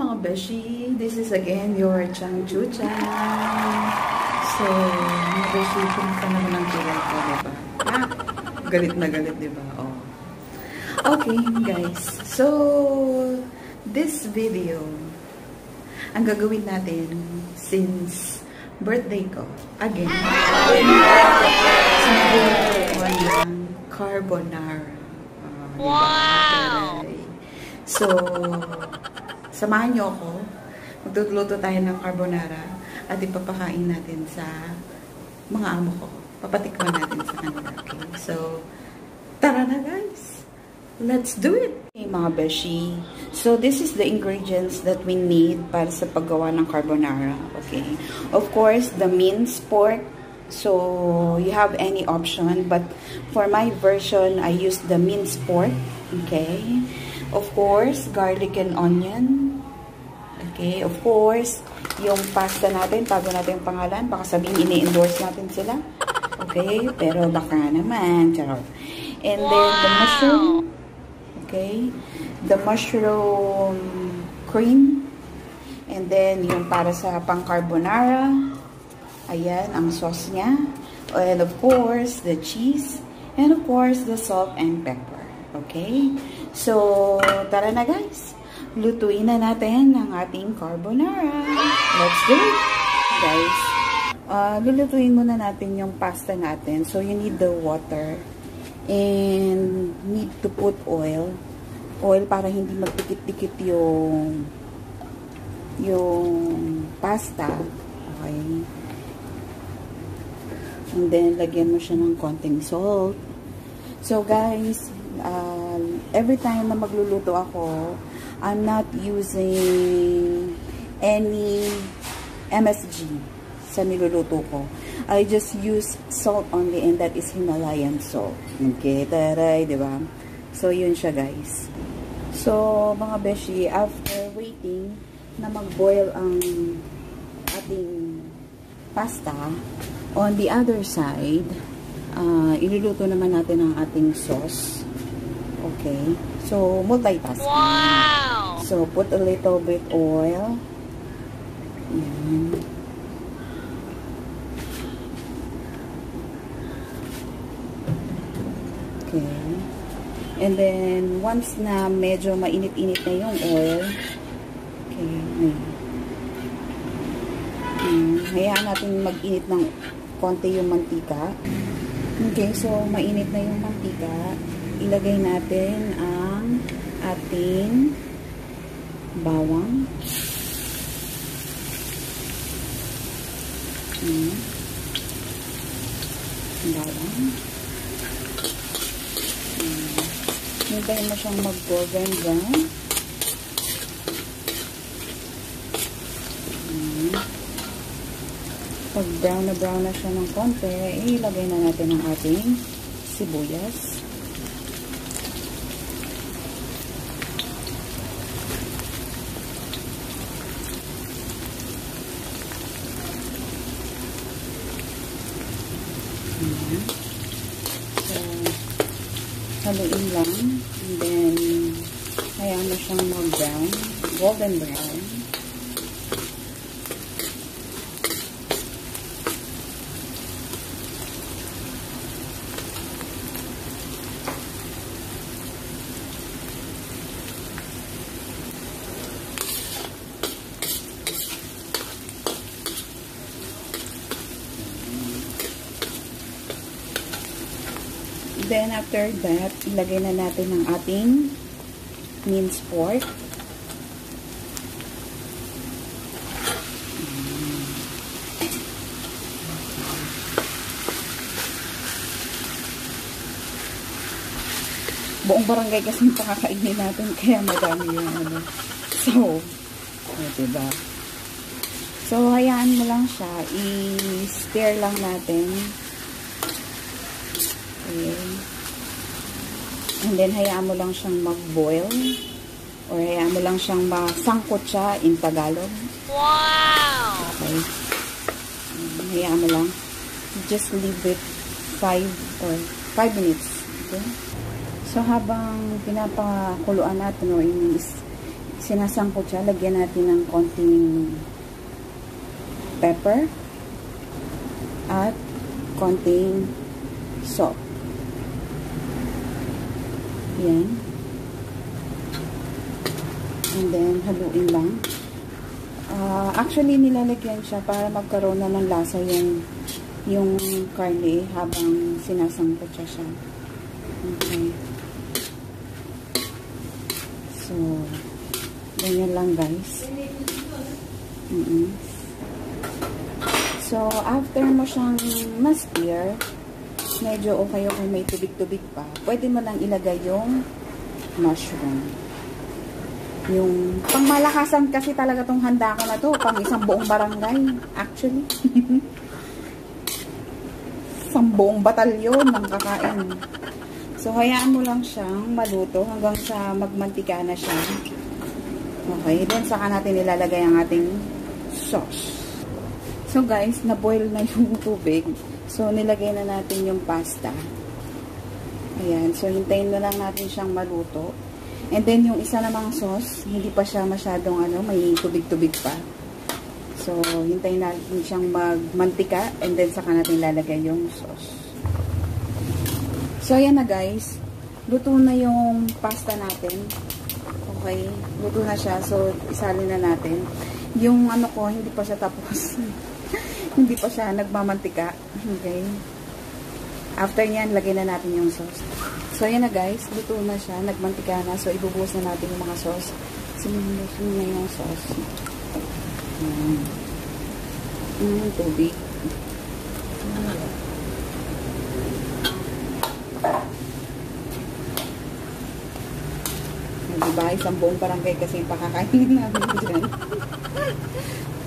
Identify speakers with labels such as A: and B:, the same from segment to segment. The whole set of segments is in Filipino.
A: mga beshi! This is again your Chang Chu Chan. So, mga beshi, kumusta naman ang kilay ko, diba? Ah, galit na galit, diba? Oh. Okay, guys. So, this video, ang gagawin natin since birthday ko, again, so, carbonara. Uh, wow! So, samahan nyo ako. Magtutuluto tayo ng carbonara at ipapakain natin sa mga amo ko. Papatikman natin sa kanila. Okay? So, tara na guys! Let's do it! Okay, mga beshi. So, this is the ingredients that we need para sa paggawa ng carbonara. Okay? Of course, the minced pork. So, you have any option. But, for my version, I use the minced pork. Okay? Of course, garlic and onion. Okay, of course, yung pasta natin, tago natin yung pangalan, baka sabihin ini-endorse natin sila. Okay, pero baka naman, charot. And then, the mushroom. Okay, the mushroom cream. And then, yung para sa pang carbonara. Ayan, ang sauce niya. And of course, the cheese. And of course, the salt and pepper. Okay? So, tara na guys. Lutuin na natin ang ating carbonara. Let's do it! Guys, uh, lulutuin muna natin yung pasta natin. So, you need the water. And, need to put oil. Oil para hindi magdikit-dikit yung yung pasta. Okay. And then, lagyan mo siya ng konting salt. So, guys, uh, every time na magluluto ako, I'm not using any MSG sa niluluto ko. I just use salt only and that is Himalayan salt. Okay, taray, di ba? So, yun siya guys. So, mga beshi, after waiting na mag-boil ang ating pasta, on the other side, uh, iluluto naman natin ang ating sauce. Okay. So, multitasking. Wow! So, put a little bit oil. Ayan. Okay. And then, once na medyo mainit-init na yung oil, okay, ayan. Hmm, hayaan natin mag-init ng konti yung mantika. Okay, so mainit na yung mantika ilagay natin ang ating bawang. Hmm. Bawang. Hmm. Hintayin mo siyang mag-golden brown. Hmm. Pag brown na brown na siya ng konti, ilagay na natin ang ating sibuyas. Haluin lang. And then, hayaan mo siyang mag-brown. Golden brown. Then, after that, ilagay na natin ang ating minced pork. Buong barangay kasi pakakainin natin, kaya madami yung ano. So, o, diba? So, hayaan mo lang siya. I-stir lang natin Ayan. And then, hayaan mo lang siyang mag-boil. Or hayaan mo lang siyang masangkot siya in Tagalog. Wow! Okay. Um, hayaan mo lang. Just leave it 5 or 5 minutes. Okay? So, habang pinapakuluan natin or sinasangkot siya. Lagyan natin ng konting pepper at konting salt. Yan. And then, haluin lang. Uh, actually, nilalagyan siya para magkaroon na ng lasa yung yung karne habang sinasangkot siya siya. Okay. So, ganyan lang guys. Mm -mm. So, after mo siyang ma-steer, medyo okay okay may tubig-tubig pa, pwede mo lang ilagay yung mushroom. Yung pangmalakasan kasi talaga tong handa ko na to, pang isang buong barangay, actually. isang buong batalyon ng kakain. So, hayaan mo lang siyang maluto hanggang sa magmantika na siya. Okay, then saka natin ilalagay ang ating sauce. So guys, na-boil na yung tubig. So, nilagay na natin yung pasta. Ayan, so hintayin na lang natin siyang maluto. And then, yung isa namang sauce, hindi pa siya masyadong, ano, may tubig-tubig pa. So, hintayin natin siyang magmantika and then saka natin lalagay yung sauce. So, ayan na guys. Luto na yung pasta natin. Okay, luto na siya. So, isalin na natin. Yung ano ko, hindi pa siya tapos. hindi pa siya nagmamantika. Okay. After nyan, lagay na natin yung sauce. So, ayan na guys. Luto na siya. Nagmantika na. So, ibubuhos na natin yung mga sauce. Sinunusin na yung sauce. Ayan. Mm, tubig. Diba? Isang buong barangay kasi pakakainin namin dyan.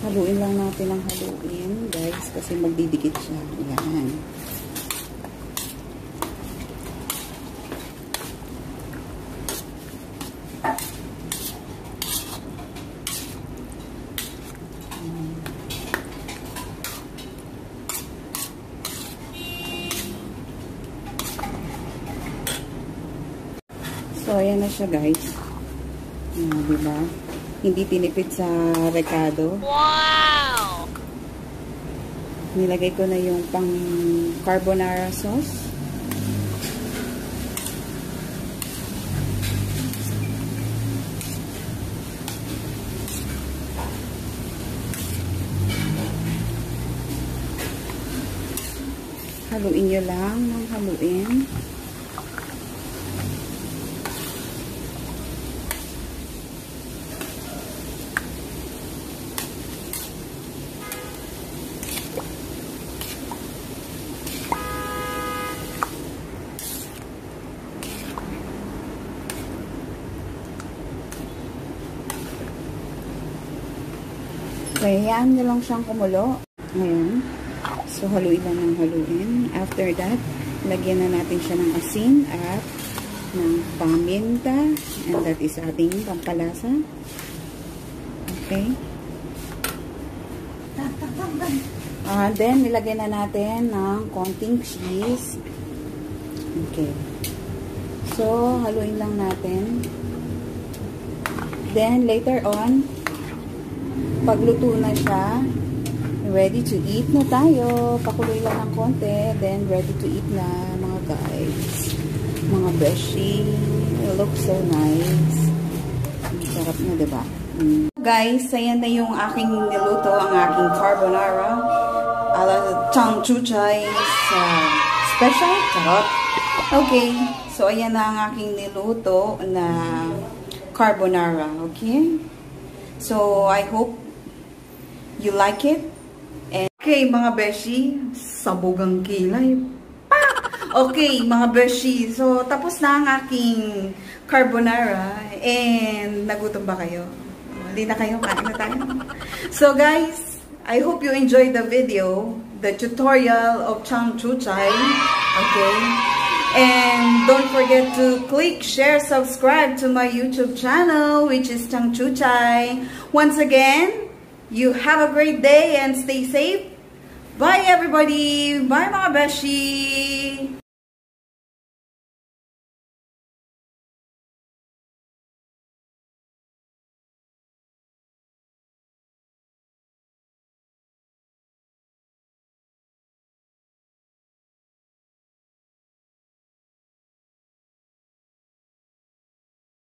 A: Haluin lang natin ang haluin, guys, kasi magdidikit siya. Ayan. So, ayan na siya, guys. Ayan, diba? Hindi tinipid sa rekado. Wow! Nilagay ko na yung pang carbonara sauce. Haluin nyo lang ng haluin. Hayaan nyo lang siyang kumulo. Ngayon. So, haluin lang ng haluin. After that, lagyan na natin siya ng asin at ng paminta. And that is ating pampalasa. Okay. Uh, then, nilagay na natin ng konting cheese. Okay. So, haluin lang natin. Then, later on, pagluto na siya, ready to eat na tayo. Pakuloy lang ng konti, then ready to eat na mga guys. Mga beshi. It looks so nice. Ang sarap na, diba? Mm. Guys, ayan na yung aking niluto, ang aking carbonara. Ala Chang Chuchay sa special. Charot. Okay. So, ayan na ang aking niluto na carbonara. Okay? So, I hope You like it? And, okay, mga beshi, sabugang kilay. Pa! Okay, mga beshi, so tapos na ang aking carbonara. And, nagutom ba kayo? Hindi na kayo, kain na tayo. So guys, I hope you enjoyed the video, the tutorial of Chang Chuchay. Okay? And don't forget to click, share, subscribe to my YouTube channel, which is Chang Chuchay. Once again, you have a great day and stay safe. Bye everybody! Bye mga beshi!